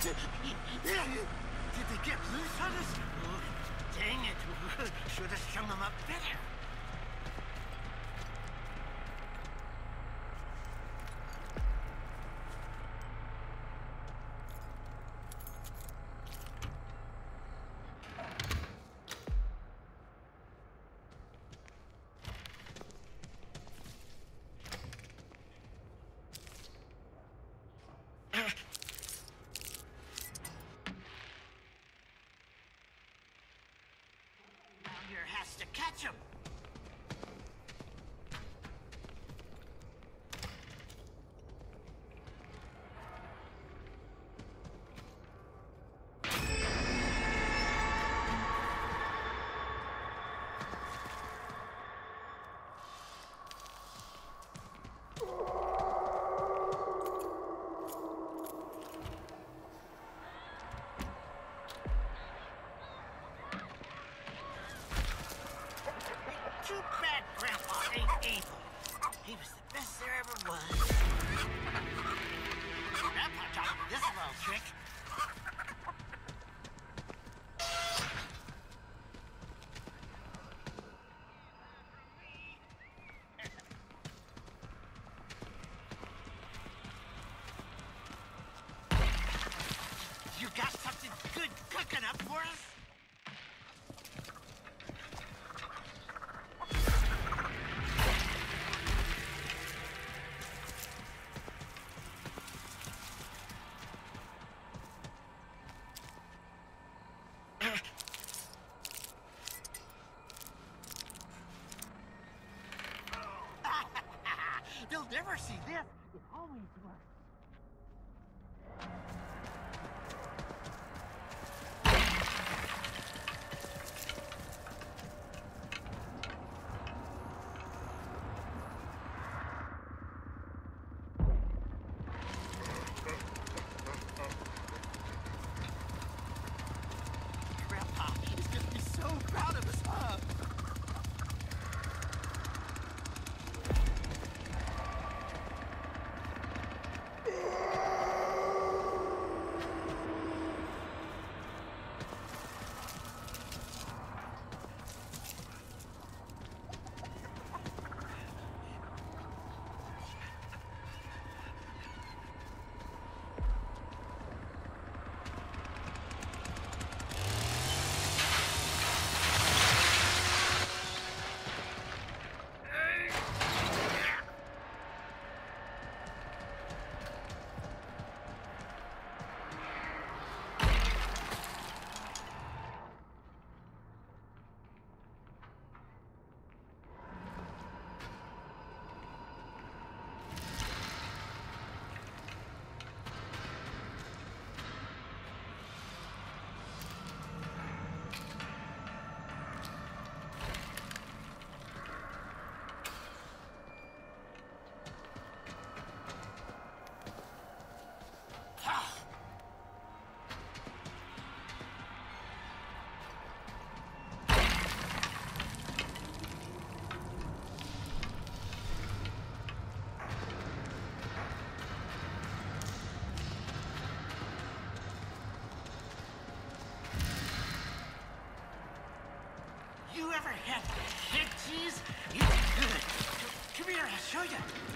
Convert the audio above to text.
Did they get loose on us? Dang it. Should have strung them up better. Got something good cooking up for us? They'll never see this. It always works. Ever had cheese? Come here, I'll show you.